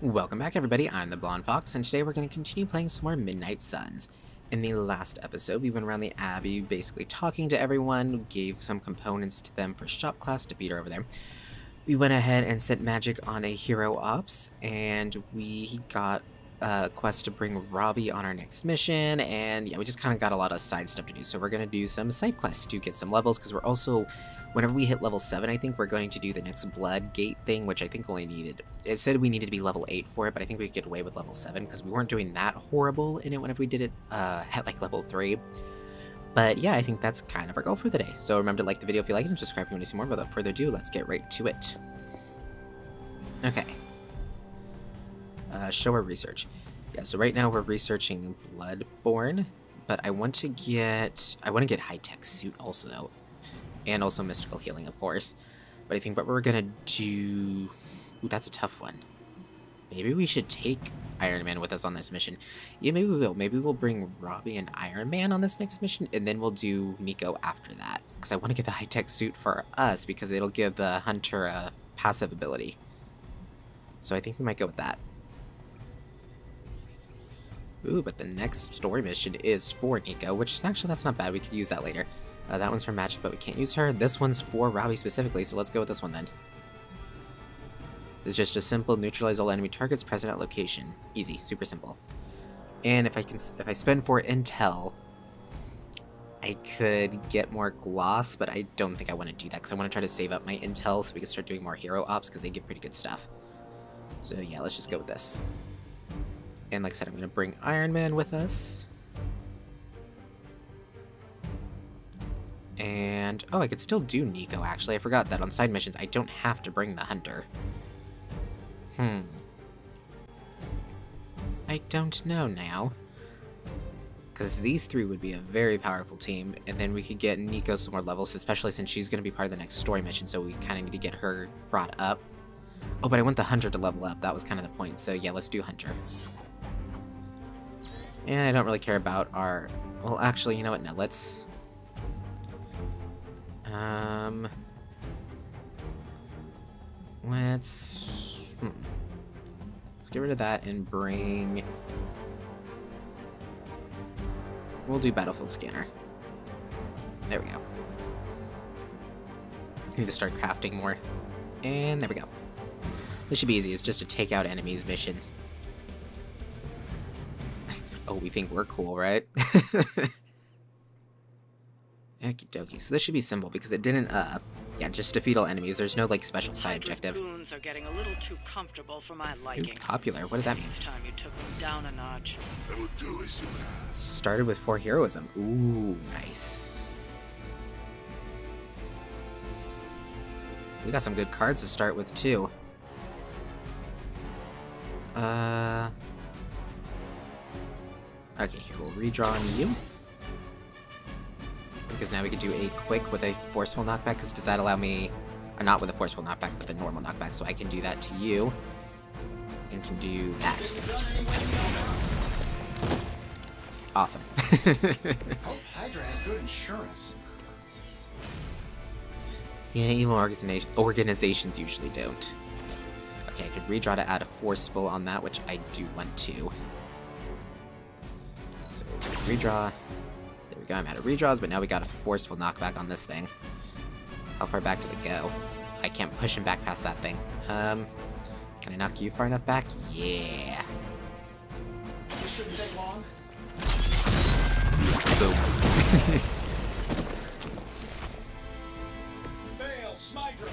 Welcome back everybody, I'm the Blonde Fox, and today we're going to continue playing some more Midnight Suns. In the last episode, we went around the Abbey basically talking to everyone, gave some components to them for shop class to beat her over there. We went ahead and sent Magik on a hero ops, and we got a quest to bring Robbie on our next mission, and yeah, we just kind of got a lot of side stuff to do, so we're going to do some side quests to get some levels, because we're also whenever we hit level 7, I think we're going to do the next Blood Gate thing, which I think only needed... It said we needed to be level 8 for it, but I think we could get away with level 7, because we weren't doing that horrible in it whenever we did it uh, at, like, level 3. But yeah, I think that's kind of our goal for the day. So remember to like the video if you like it, and subscribe if you want to see more. Without further ado, let's get right to it. Okay. Uh, show our research. Yeah, so right now we're researching Bloodborne, but I want to get... I want to get high-tech suit also, though and also mystical healing, of course. But I think what we're gonna do... Ooh, that's a tough one. Maybe we should take Iron Man with us on this mission. Yeah, maybe we will. Maybe we'll bring Robbie and Iron Man on this next mission, and then we'll do Nico after that. Because I want to get the high-tech suit for us, because it'll give the Hunter a passive ability. So I think we might go with that. Ooh, but the next story mission is for Nico, which actually that's not bad. We could use that later. Uh, that one's for Magik, but we can't use her. This one's for Robbie specifically, so let's go with this one then. It's just a simple neutralize all enemy targets present at location. Easy, super simple. And if I can, if I spend for intel, I could get more gloss, but I don't think I want to do that because I want to try to save up my intel so we can start doing more hero ops because they give pretty good stuff. So yeah, let's just go with this. And like I said, I'm going to bring Iron Man with us. And, oh, I could still do Nico, actually. I forgot that on side missions, I don't have to bring the Hunter. Hmm. I don't know now. Because these three would be a very powerful team, and then we could get Nico some more levels, especially since she's going to be part of the next story mission, so we kind of need to get her brought up. Oh, but I want the Hunter to level up. That was kind of the point, so yeah, let's do Hunter. And I don't really care about our... Well, actually, you know what? No, let's... Um, let's hmm. let's get rid of that and bring. We'll do battlefield scanner. There we go. I need to start crafting more. And there we go. This should be easy. It's just a take out enemies mission. Oh, we think we're cool, right? Okie dokie. So this should be simple because it didn't, uh, yeah, just defeat all enemies. There's no, like, special side objective. are getting a little too comfortable for my liking. Ooh, popular. What does that mean? It's time you took them down a notch. I will do as you ask. Started with four heroism. Ooh, nice. We got some good cards to start with, too. Uh... Okay, here, we'll redraw on you because now we can do a quick with a forceful knockback, because does that allow me, or not with a forceful knockback, but the normal knockback, so I can do that to you, and can do that. Awesome. Hope Hydra has good insurance. Yeah, even organization organizations usually don't. Okay, I could redraw to add a forceful on that, which I do want to. So, redraw, There we go. I'm out of redraws, but now we got a forceful knockback on this thing. How far back does it go? I can't push him back past that thing. Um, can I knock you far enough back? Yeah. This shouldn't take long. Boom. Fail, Smydra.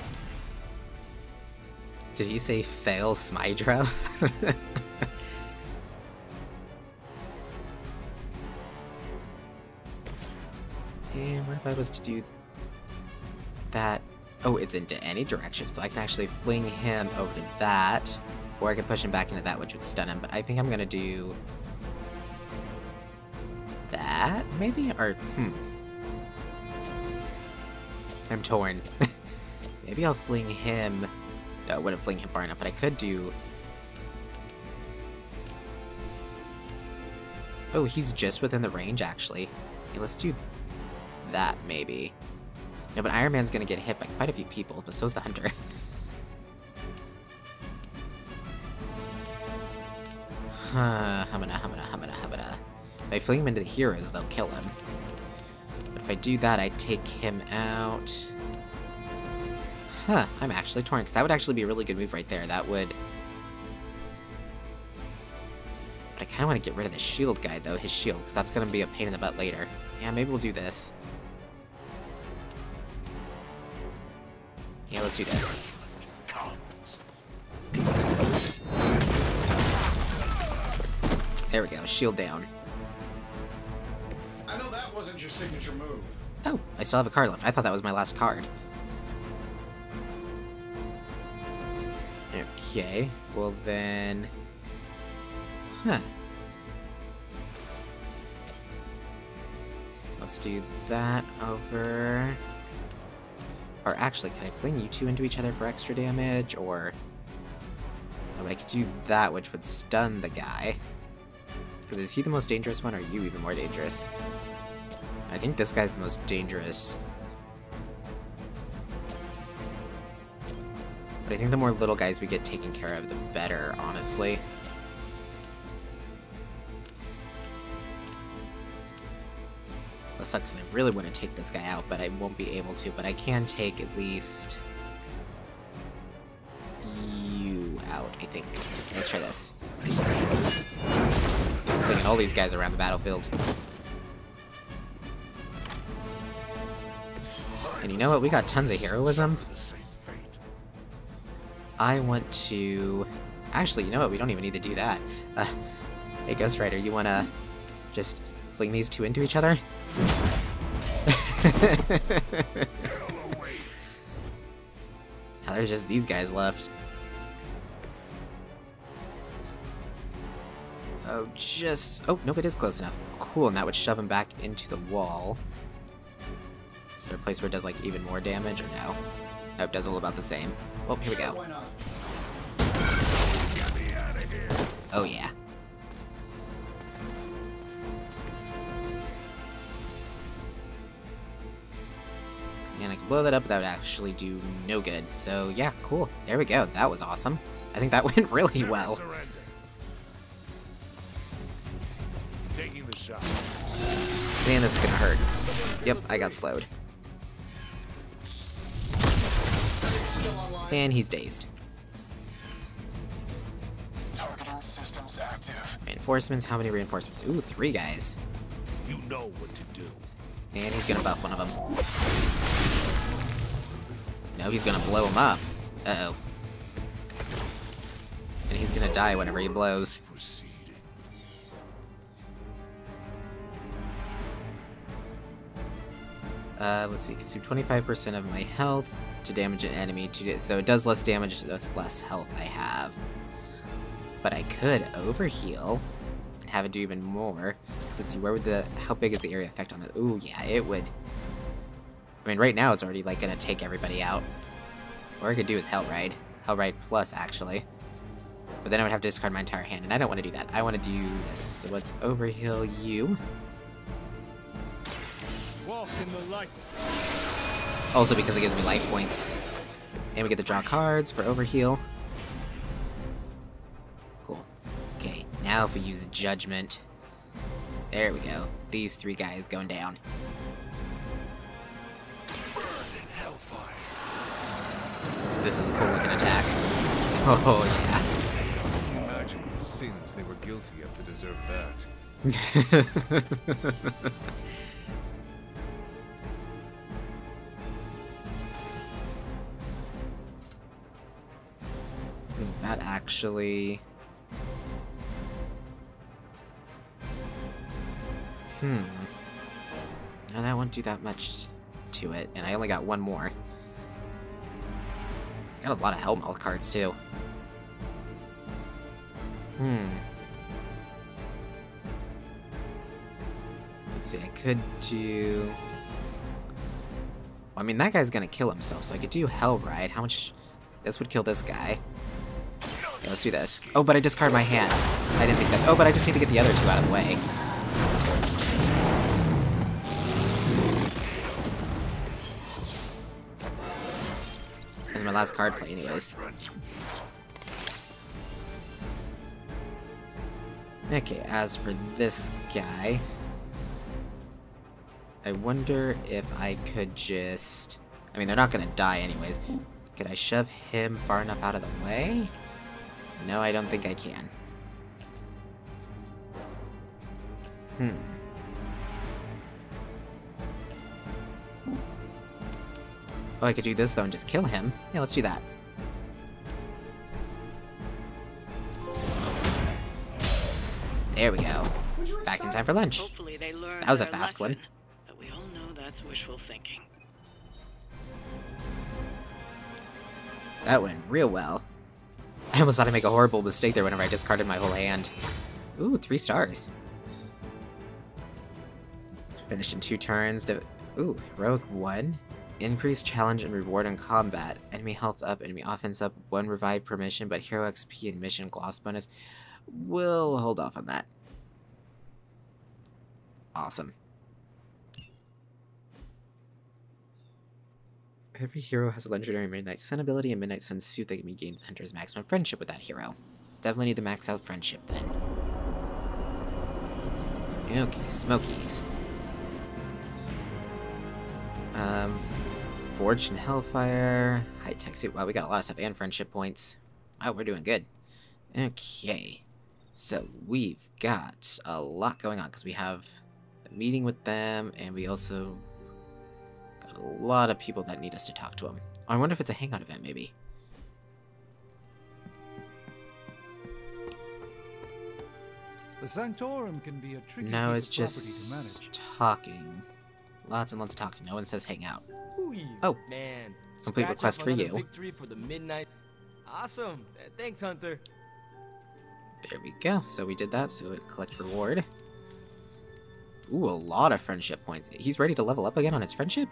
Did he say fail Smydra? And what if I was to do that? Oh, it's into any direction, so I can actually fling him over to that, or I can push him back into that, which would stun him, but I think I'm gonna do that, maybe? Or, hmm. I'm torn. maybe I'll fling him... No, I wouldn't fling him far enough, but I could do... Oh, he's just within the range, actually. Okay, let's do that, maybe. No, but Iron Man's gonna get hit by quite a few people, but so's the Hunter. Huh, humana, humana, humana, humana. If I fling him into the heroes, they'll kill him. But if I do that, I take him out... Huh, I'm actually torn, because that would actually be a really good move right there. That would... But I kind of want to get rid of the shield guy, though, his shield, because that's going to be a pain in the butt later. Yeah, maybe we'll do this. Yeah, let's do this. There we go, shield down. I know that wasn't your signature move. Oh, I still have a card left. I thought that was my last card. Okay, well then... Huh. Let's do that over... Or actually, can I fling you two into each other for extra damage, or... I mean, I could do that, which would stun the guy. Because is he the most dangerous one, or are you even more dangerous? I think this guy's the most dangerous. But I think the more little guys we get taken care of, the better, honestly. Sucks is I really want to take this guy out, but I won't be able to. But I can take at least... you out, I think. Let's try this. Flinging all these guys around the battlefield. And you know what? We got tons of heroism. I want to... Actually, you know what? We don't even need to do that. Uh, hey, Ghost Rider, you want to just fling these two into each other? Now there's just these guys left. Oh, just... Oh, nope, it is close enough. Cool, and that would shove him back into the wall. Is there a place where it does, like, even more damage, or no? Nope, does all about the same. Well, here we go. Why not? Get me out of here. Oh, yeah. Blow that up, that would actually do no good. So, yeah, cool. There we go. That was awesome. I think that went really well. Taking the shot. Man, this is gonna hurt. Yep, I got slowed. And he's dazed. Targeting systems active. Reinforcements, how many reinforcements? Ooh, three guys. You know what to do. And he's gonna buff one of them. Now he's gonna blow him up. Uh-oh. And he's gonna die whenever he blows. Uh, let's see, consume 25% of my health to damage an enemy, to so it does less damage with less health I have. But I could overheal and have it do even more. Let's see, where would the, how big is the area effect on the, ooh, yeah, it would. I mean, right now it's already, like, gonna take everybody out. Or I could do is Hellride. Hellride plus, actually. But then I would have to discard my entire hand, and I don't want to do that. I want to do this. So let's overheal you. Walk in the light. Also because it gives me life points. And we get to draw cards for overheal. Cool. Okay, now if we use Judgment. There we go. These three guys going down. Burn in hellfire. This is a cool looking attack. Oh, yeah. Imagine the sins they were guilty of to deserve that. that actually... Hmm. No, that won't do that much to it, and I only got one more. I got a lot of Hellmouth cards, too. Hmm. Let's see, I could do... Well, I mean, that guy's gonna kill himself, so I could do Hellride. How much... This would kill this guy. Yeah, let's do this. Oh, but I discard my hand. I didn't think that... Oh, but I just need to get the other two out of the way. My last card play anyways. Okay, as for this guy, I wonder if I could just... I mean, they're not gonna die anyways. Could I shove him far enough out of the way? No, I don't think I can. Hmm. Oh, I could do this though and just kill him. Yeah, let's do that. There we go. Back in time for lunch. Hopefully they learn That was a fast one. But we all know that's wishful thinking. That went real well. I almost thought I'd make a horrible mistake there whenever I discarded my whole hand. Ooh, three stars. Finished in two turns. Ooh, heroic one. Increased challenge and reward in combat. Enemy health up, enemy offense up, one revive per mission, but hero XP and mission gloss bonus. We'll hold off on that. Awesome. Every hero has a legendary Midnight Sun ability and Midnight Sun suit that can be gained with Hunter's maximum friendship with that hero. Definitely need to max out friendship then. Okay, Smokies. Um, Forged in Hellfire, High Tech Suit. Wow, we got a lot of stuff and friendship points. Wow, we're doing good. Okay, so we've got a lot going on because we have the meeting with them and we also got a lot of people that need us to talk to them. I wonder if it's a hangout event, maybe. The Sanctorum can be a tricky No, it's of property to just manage. talking. Lots and lots of talking. No one says hang out. Oh. man. Complete Scratch request for you. Victory for the midnight. Awesome. Thanks, Hunter. There we go. So we did that, so it collect reward. Ooh, a lot of friendship points. He's ready to level up again on his friendship?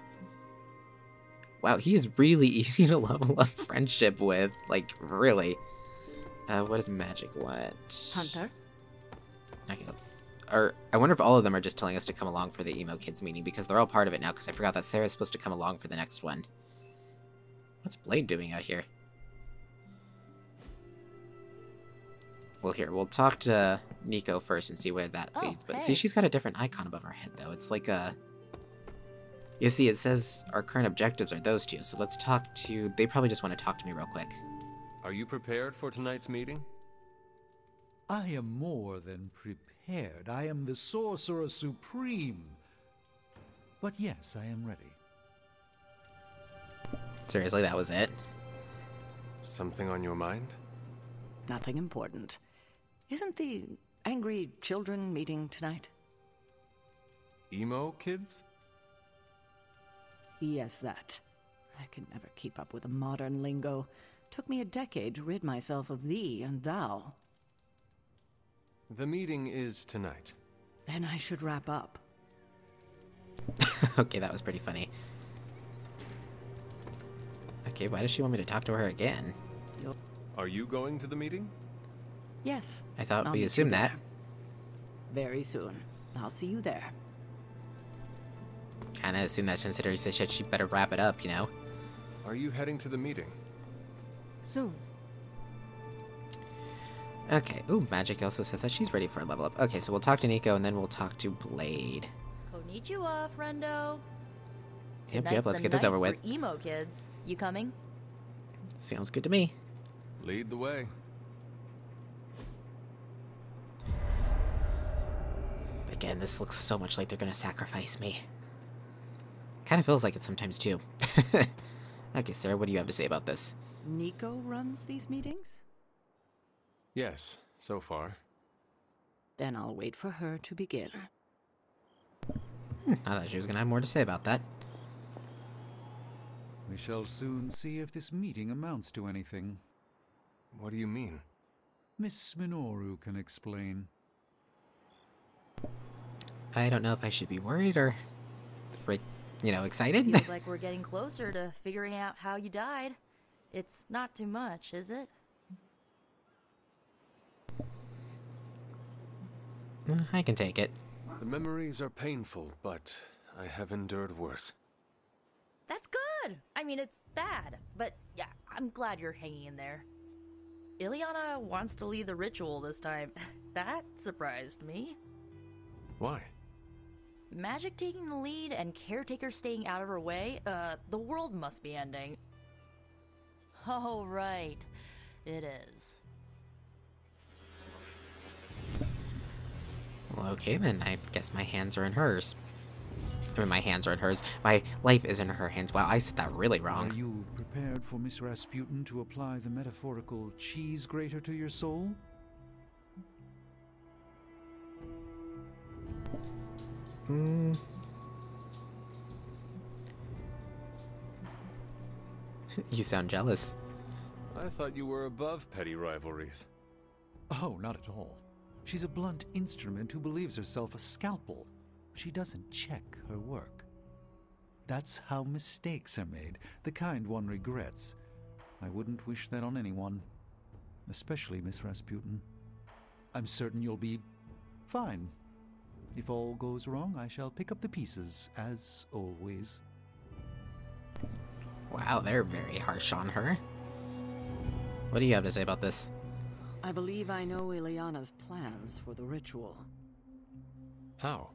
Wow, he is really easy to level up friendship with. Like, really. Uh, what is magic? What? Hunter? Okay, let's... Or, I wonder if all of them are just telling us to come along for the emo kids meeting, because they're all part of it now, because I forgot that Sarah's supposed to come along for the next one. What's Blade doing out here? Well, here, we'll talk to Nico first and see where that Oh, leads. But hey. see, she's got a different icon above her head, though. It's like a... You see, it says our current objectives are those two, so let's talk to... They probably just want to talk to me real quick. Are you prepared for tonight's meeting? I am more than prepared. I am the Sorcerer Supreme. But yes, I am ready. Seriously, that was it? Something on your mind? Nothing important. Isn't the angry children meeting tonight? Emo kids? Yes, that. I can never keep up with the modern lingo. Took me a decade to rid myself of thee and thou. The meeting is tonight. Then I should wrap up. okay, that was pretty funny. Okay, why does she want me to talk to her again? Are you going to the meeting? Yes. I thought I'll we assumed that. Very soon. I'll see you there. Kinda assumed that since she said she better wrap it up, you know? Are you heading to the meeting? Soon. Okay, ooh, Magik also says that she's ready for a level up. Okay, so we'll talk to Nico and then we'll talk to Blade. Konnichiwa, friendo. Yep, yep, let's get this over with. emo kids. You coming? Sounds good to me. Lead the way. Again, this looks so much like they're gonna sacrifice me. Kinda feels like it sometimes too. okay, Sarah, what do you have to say about this? Nico runs these meetings? Yes, so far. Then I'll wait for her to begin. Hmm, I thought she was gonna have more to say about that. We shall soon see if this meeting amounts to anything. What do you mean? Miss Minoru can explain. I don't know if I should be worried or, right, you know, excited. Feels like we're getting closer to figuring out how you died. It's not too much, is it? I can take it. The memories are painful, but I have endured worse. That's good. I mean, it's bad, but yeah, I'm glad you're hanging in there. Illyana wants to lead the ritual this time. That surprised me. Why? Magik taking the lead and Caretaker staying out of her way? Uh, the world must be ending. Oh, right. It is. Well, okay then. I guess my hands are in hers. I mean, my hands are in hers. My life is in her hands. Wow, I said that really wrong. Are you prepared for Miss Rasputin to apply the metaphorical cheese grater to your soul? Hmm. you sound jealous. I thought you were above petty rivalries. Oh, not at all. She's a blunt instrument who believes herself a scalpel. She doesn't check her work. That's how mistakes are made, the kind one regrets. I wouldn't wish that on anyone, especially Miss Rasputin. I'm certain you'll be fine. If all goes wrong, I shall pick up the pieces, as always. Wow, they're very harsh on her. What do you have to say about this? I believe I know Illyana's plans for the ritual. How?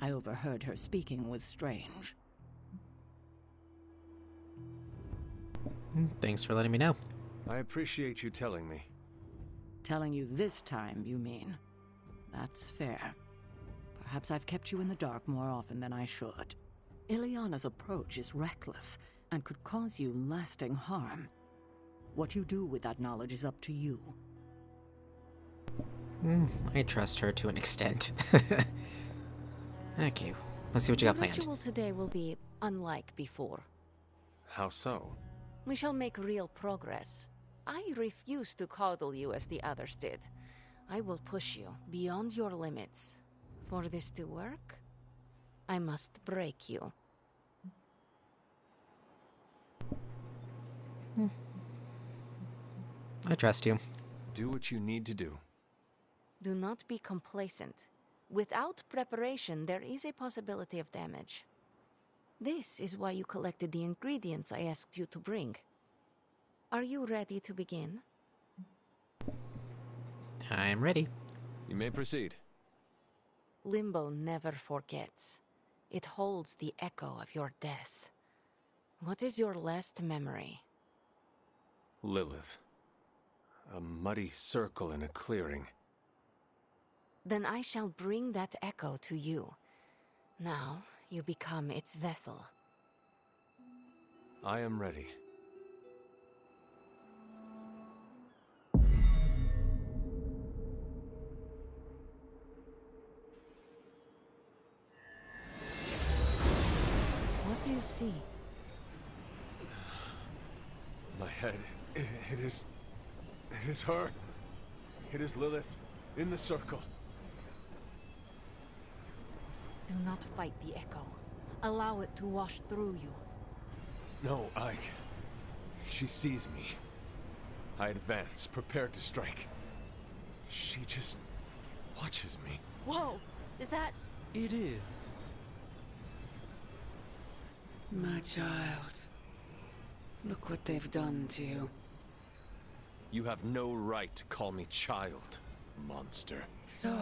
I overheard her speaking with Strange. Thanks for letting me know. I appreciate you telling me. Telling you this time, you mean? That's fair. Perhaps I've kept you in the dark more often than I should. Illyana's approach is reckless and could cause you lasting harm. What you do with that knowledge is up to you. Hmm, I trust her to an extent. okay, let's see what you got the planned. ritual today will be unlike before. How so? We shall make real progress. I refuse to coddle you as the others did. I will push you beyond your limits. For this to work, I must break you. I trust you. Do what you need to do. Do not be complacent. Without preparation, there is a possibility of damage. This is why you collected the ingredients I asked you to bring. Are you ready to begin? I'm ready. You may proceed. Limbo never forgets. It holds the echo of your death. What is your last memory? Lilith. A muddy circle in a clearing. Then I shall bring that echo to you. Now, you become its vessel. I am ready. What do you see? My head. It, it is. It is her. It is Lilith. In the circle. Do not fight the echo. Allow it to wash through you. No, I. She sees me. I advance, prepared to strike. She just watches me. Whoa! Is that. It is. My child. Look what they've done to you. You have no right to call me child, monster. So,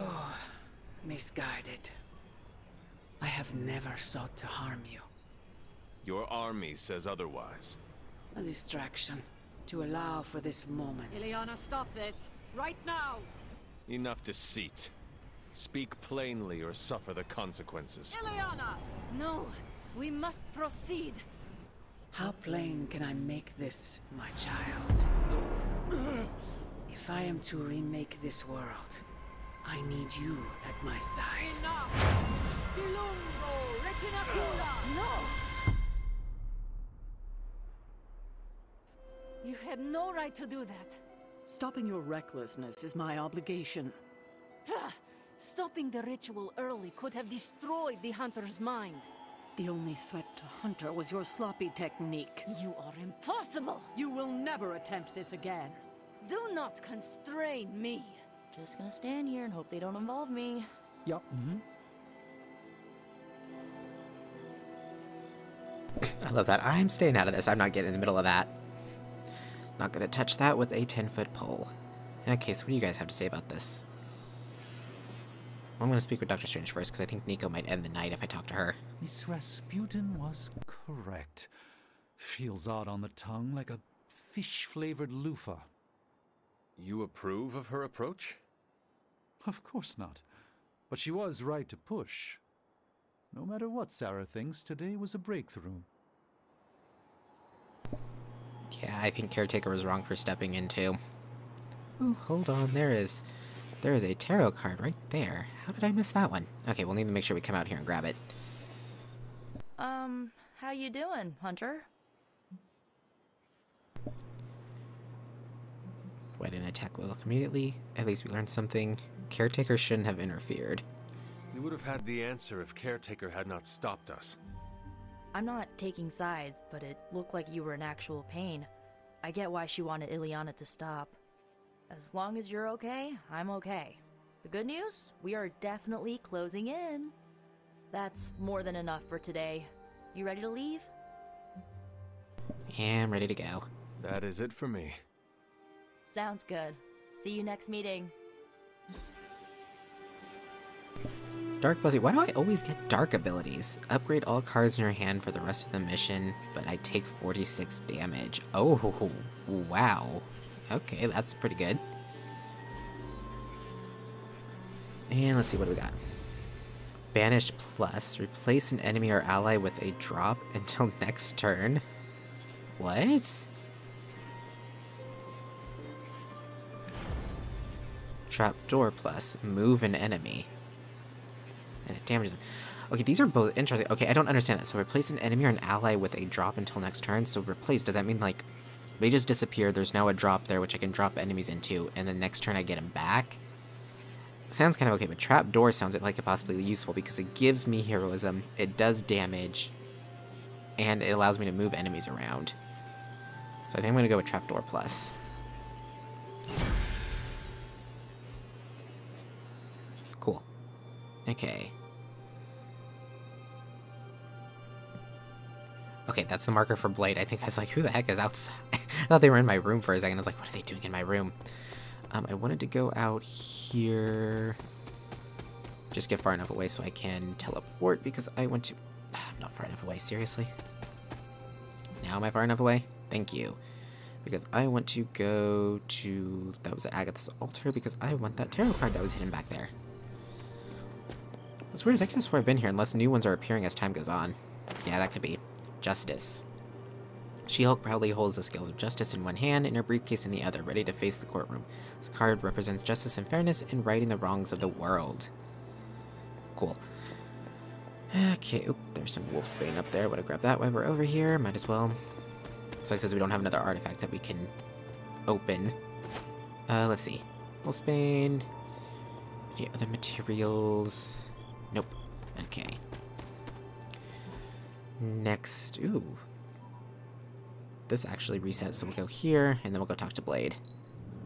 misguided. I have never sought to harm you. Your army says otherwise. A distraction. To allow for this moment. Illyana, stop this! Right now! Enough deceit. Speak plainly or suffer the consequences. Illyana! No! We must proceed! How plain can I make this, my child? If I am to remake this world, I need you at my side. Enough! Dilungo retinacula! No! You had no right to do that. Stopping your recklessness is my obligation. Pah! Stopping the ritual early could have destroyed the hunter's mind. The only threat to Hunter was your sloppy technique. You are impossible! You will never attempt this again. Do not constrain me! Just gonna stand here and hope they don't involve me. Yup. Mm-hmm. I love that. I'm staying out of this. I'm not getting in the middle of that. Not gonna touch that with a 10 foot pole. Okay, so what do you guys have to say about this? I'm gonna speak with Doctor Strange first, because I think Nico might end the night if I talk to her. Miss Rasputin was correct. Feels odd on the tongue, like a fish flavored loofah. You approve of her approach? Of course not. But she was right to push. No matter what Sarah thinks, today was a breakthrough. Yeah, I think Caretaker was wrong for stepping in too. Ooh, hold on, there is... There is a tarot card right there. How did I miss that one? Okay, we'll need to make sure we come out here and grab it. Um, how you doing, Hunter? Why didn't I attack Lilith immediately? At least we learned something. Caretaker shouldn't have interfered. We would have had the answer if Caretaker had not stopped us. I'm not taking sides, but it looked like you were in actual pain. I get why she wanted Illyana to stop. As long as you're okay, I'm okay. The good news? We are definitely closing in. That's more than enough for today. You ready to leave? Yeah, I'm ready to go. That is it for me. Sounds good. See you next meeting. Dark Buzzy, why do I always get dark abilities? Upgrade all cards in your hand for the rest of the mission, but I take 46 damage. Oh, wow. Okay, that's pretty good. And let's see what do we got. Banished plus. Replace an enemy or ally with a drop until next turn. What? Trapdoor plus. Move an enemy. And it damages. Them. Okay, these are both interesting. Okay, I don't understand that. So replace an enemy or an ally with a drop until next turn. So replace, does that mean like they just disappear? There's now a drop there which I can drop enemies into, and then next turn I get them back? Sounds kind of okay, but Trapdoor sounds like it possibly useful because it gives me heroism, it does damage, and it allows me to move enemies around. So I think I'm going to go with Trapdoor Plus. Okay. Okay, that's the marker for Blade. I think I was like, who the heck is outside? I thought they were in my room for a second. I was like, what are they doing in my room? Um, I wanted to go out here. Just get far enough away so I can teleport because I want to... I'm not far enough away, seriously? Now am I far enough away? Thank you. Because I want to go to... That was Agatha's altar because I want that tarot card that was hidden back there. What's weird is I could have swore I've been here unless new ones are appearing as time goes on. Yeah, that could be. Justice. She-Hulk proudly holds the scales of justice in one hand and her briefcase in the other, ready to face the courtroom. This card represents justice and fairness in righting the wrongs of the world. Cool. Okay, oop, there's some Wolfsbane up there. Wanna grab that while we're over here? Might as well. So it says we don't have another artifact that we can open. Uh, let's see. Wolfsbane. Any other materials? Okay. Next, ooh. This actually resets, so we'll go here, and then we'll go talk to Blade.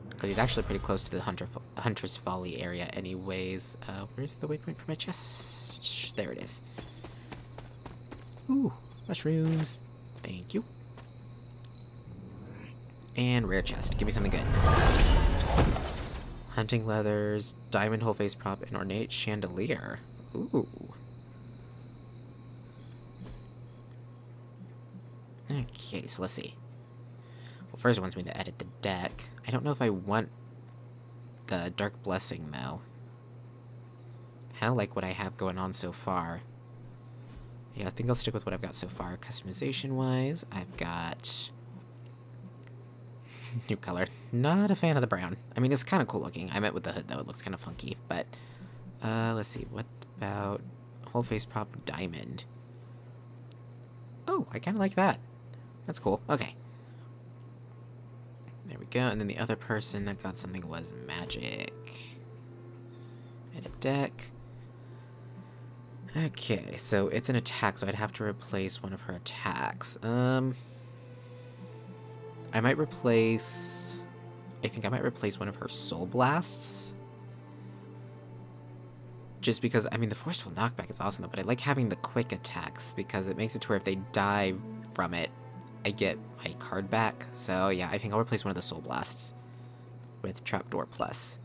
Because he's actually pretty close to the Hunter Hunter's Folly area anyways. Uh, where's the waypoint for my chest? There it is. Ooh, mushrooms. Thank you. And rare chest. Give me something good. Hunting leathers, diamond whole face prop, and ornate chandelier. Ooh. Okay, so let's see. Well, first it wants me to edit the deck. I don't know if I want the Dark Blessing, though. Kind of like what I have going on so far. Yeah, I think I'll stick with what I've got so far. Customization-wise, I've got... New color. Not a fan of the brown. I mean, it's kind of cool looking. I meant with the hood, though. It looks kind of funky. But, uh, let's see. What about whole face prop diamond? Oh, I kind of like that. That's cool. Okay. There we go. And then the other person that got something was Magik. And a deck. Okay, so it's an attack, so I'd have to replace one of her attacks. Um, I might replace... I think I might replace one of her Soul Blasts. Just because, I mean, the Forceful Knockback is awesome, though, but I like having the quick attacks, because it makes it to where if they die from it, I get my card back. So yeah, I think I'll replace one of the Soul Blasts with Trapdoor Plus.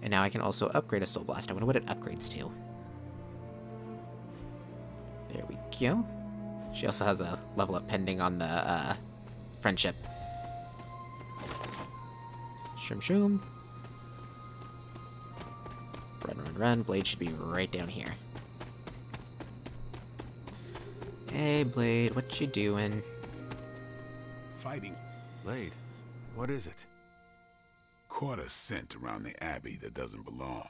And now I can also upgrade a Soul Blast. I wonder what it upgrades to. There we go. She also has a level up pending on the uh, friendship. Shroom shroom. Run, run, run. Blade should be right down here. Hey, Blade, what you doing? Fighting. Blade, what is it? Caught a scent around the Abbey that doesn't belong.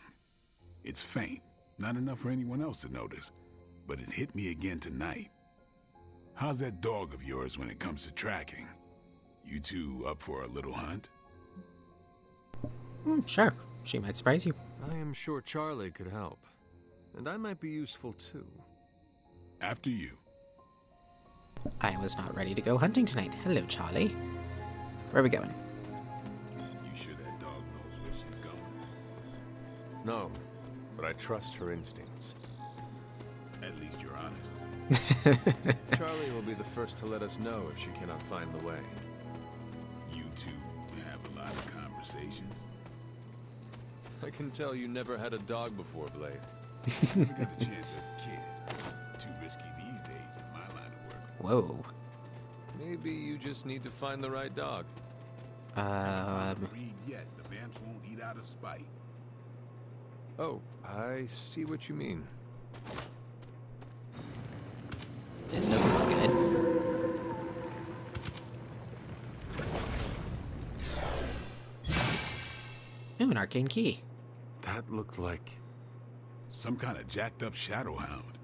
It's faint, not enough for anyone else to notice, but it hit me again tonight. How's that dog of yours when it comes to tracking? You two up for a little hunt? Hmm, sure. She might surprise you. I am sure Charlie could help. And I might be useful too. After you. I was not ready to go hunting tonight. Hello, Charlie. Where are we going? You sure that dog knows where she's going? No, but I trust her instincts. At least you're honest. Charlie will be the first to let us know if she cannot find the way. You two have a lot of conversations. I can tell you never had a dog before, Blade. We got the chance as a kid. Too risky these Whoa. Maybe you just need to find the right dog. Um, Read yet, the vamps won't eat out of spite. Oh, I see what you mean. this doesn't look good. Ooh, an arcane key. That looked like... Some kind of jacked up shadow hound.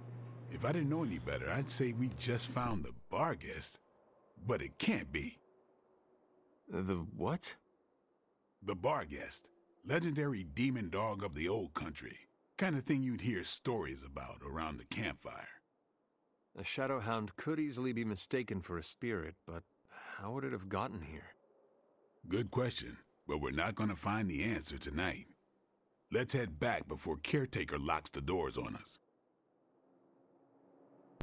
If I didn't know any better, I'd say we just found the Barghest. But it can't be. The what? The Barghest. Legendary demon dog of the old country. Kind of thing you'd hear stories about around the campfire. A Shadowhound could easily be mistaken for a spirit, but how would it have gotten here? Good question, but we're not gonna find the answer tonight. Let's head back before Caretaker locks the doors on us.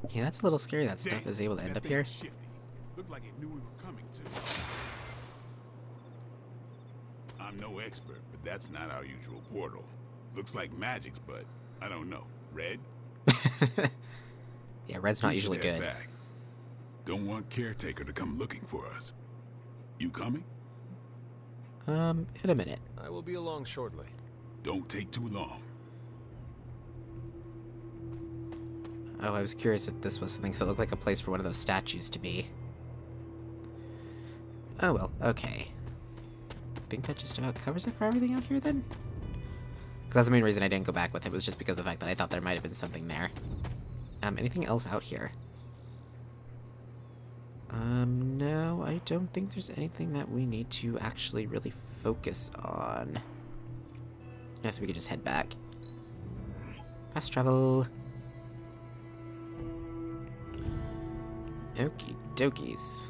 Yeah, that's a little scary that stuff Dang, is able to end up here. Shifty. Looked like it knew we were coming too. I'm no expert, but that's not our usual portal. Looks like magic's, but I don't know. Red? Yeah, red's not usually good. Back. Don't want Caretaker to come looking for us. You coming? Um, in a minute. I will be along shortly. Don't take too long. Oh, I was curious if this was something, so it looked like a place for one of those statues to be. Oh well, okay. I think that just about covers it for everything out here then? Because that's the main reason I didn't go back with it, was just because of the fact that I thought there might have been something there. Um, anything else out here? Um, no, I don't think there's anything that we need to actually really focus on. Guess we could just head back. Fast travel. Okie dokies.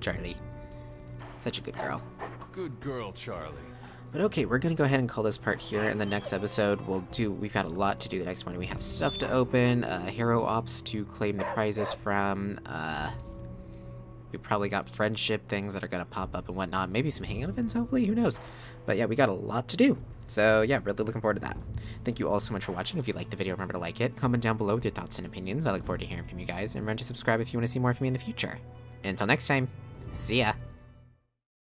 Charlie. Such a good girl. Good girl, Charlie. But okay, we're gonna go ahead and call this part here. In the next episode, we'll do. We've got a lot to do the next one. We have stuff to open, uh, hero ops to claim the prizes from. Uh, we probably got friendship things that are gonna pop up and whatnot. Maybe some hangout events, hopefully. Who knows? But yeah, we got a lot to do. So yeah, really looking forward to that. Thank you all so much for watching. If you liked the video, remember to like it. Comment down below with your thoughts and opinions. I look forward to hearing from you guys. And remember to subscribe if you want to see more from me in the future. Until next time, see ya.